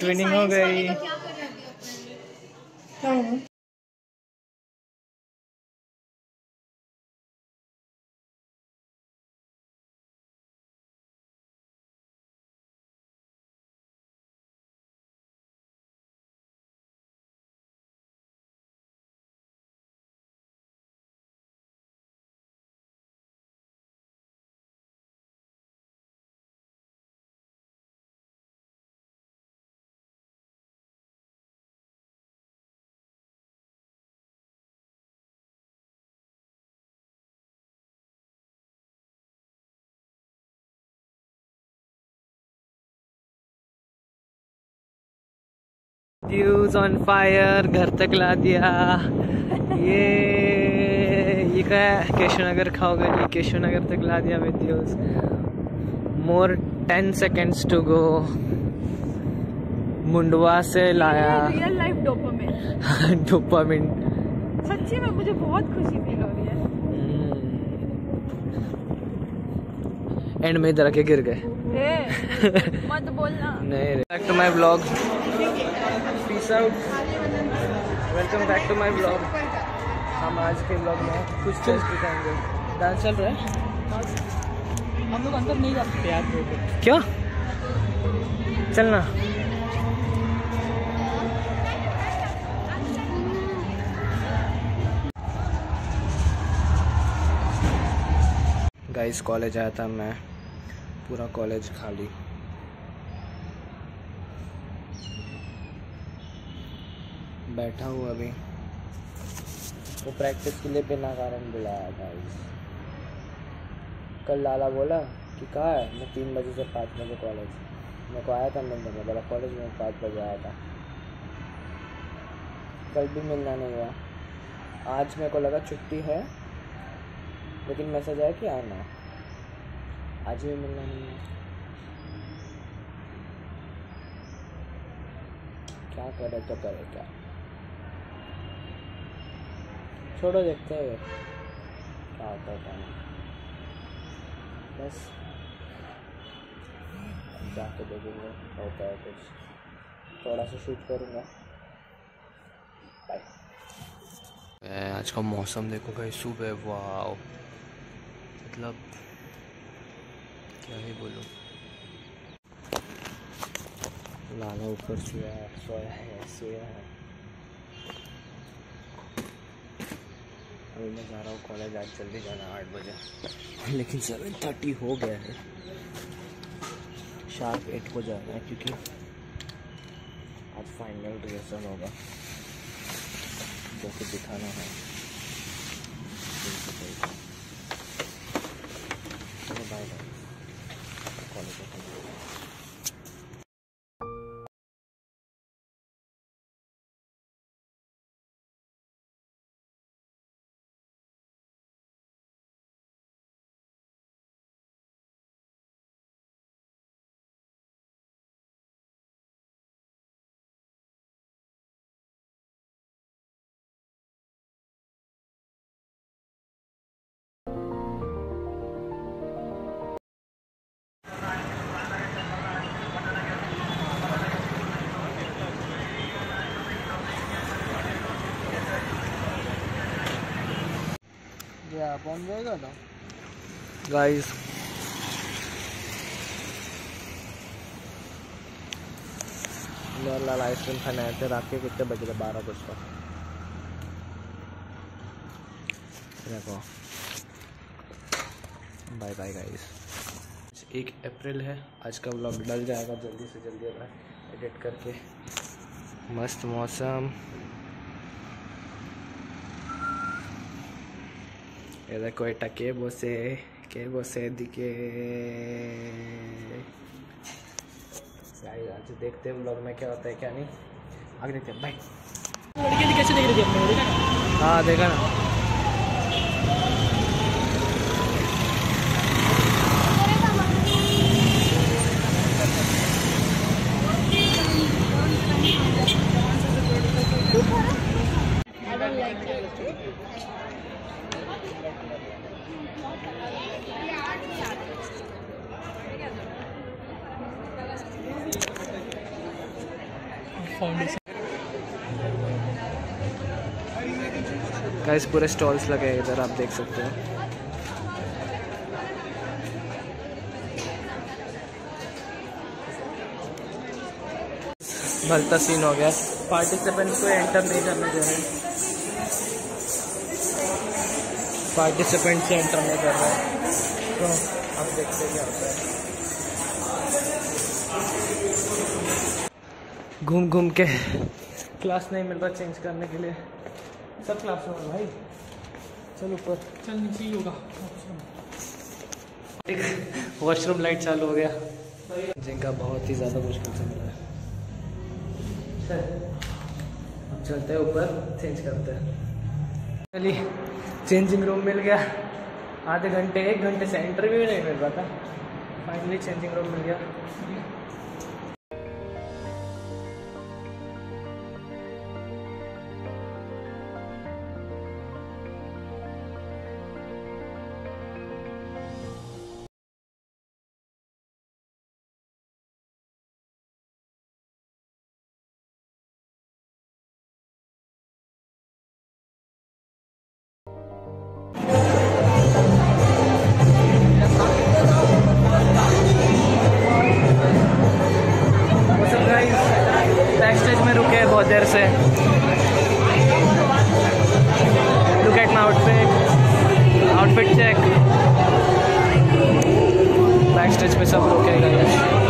Twinning हो गई। अपने ऑन फायर घर तक ला दिया। ये ये क्या है? केशवनगर खाओगे जी केशवनगर तक ला दिया with views more ten seconds to go Mundhwa से लाया। रियल लाइफ डोपामिन डोपामिन सच्ची में मुझे बहुत खुशी फील हो रही है। एंड में इधर आके गिर गए। मत बोलना। नहीं back to my blog peace out welcome back to my blog हम आज के ब्लॉग में कुछ चीज़ दिखाएँगे। डांस चल रहा है? हम लोग अंदर नहीं जा सकते यार क्यों? चलना। गाइस कॉलेज आया था मैं। पूरा कॉलेज खाली। बैठा हूँ अभी। वो प्रैक्टिस के लिए बिना कारण बुलाया था कल लाला बोला कि कहा है? मैं तीन बजे से पाँच बजे कॉलेज मेरे को आया था मिलने में बोला कॉलेज में पाँच बजे आया था। कल भी मिलना नहीं हुआ। आज मेरे को लगा छुट्टी है, लेकिन मैसेज आया कि आना। आज भी मिलना नहीं है क्या करे तो करे क्या? छोड़ो देखते हैं। क्या होता है बस। जाके देखेंगे, होता है कुछ। थोड़ा सा शूट करूँगा। आज का मौसम देखो भाई सुबह वाह मतलब क्या ही बोलूँ। लाला ऊपर सोया है सोया है सोया है। अभी मैं जा रहा हूँ कॉलेज आज जल्दी जाना है आठ बजे। लेकिन सेवन थर्टी हो गया है। शार्प एट को जाना है क्योंकि आज फाइनल रिहर्सल होगा। जो कि दिखाना है। गाइस लाल आइसक्रीम खाने आए थे, रात के कितने बज रहे? बारह कुछ का देखो। बाय बाय गाइस एक अप्रैल है। आज का व्लॉग डल जाएगा जल्दी से जल्दी, मैं एडिट करके। मस्त मौसम। ಎದಕ್ಕೋ ಇಟ್ಟ ಕೆ ಬೋಸೆ ಕೆ ಬೋಸೆ ದಿಕ್ಕೆ आज देखते हैं ब्लॉग में क्या होता है क्या नहीं आगे देखते हैं हाँ देखा ना? I don't like it. Guys पूरे स्टॉल्स लगे हैं इधर, आप देख सकते हो। भलता सीन हो गया। पार्टिसिपेंट्स को एंटर नहीं करने दे रहे। पार्टिसिपेंट से एंटर नहीं कर रहे हैं। तो अब देखते हैं क्या होता है। घूम घूम के क्लास नहीं मिल रहा चेंज करने के लिए। सब क्लास में भाई। चल ऊपर। चल नीचे ही होगा। एक वॉशरूम लाइट चालू हो गया। जिनका बहुत ही ज़्यादा मुश्किल चल रहा है। चल, अब चलते हैं ऊपर चेंज करते हैं। चलिए। चेंजिंग रूम मिल गया। आधे घंटे, एक घंटे से इंटरव्यू नहीं मिल रहा था। फाइनली चेंजिंग रूम मिल गया। देर से। Look at my outfit outfit check backstage पे सब रोकेगा हैं